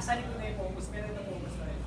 nasa likod na yung focus, pero ito focus na rin.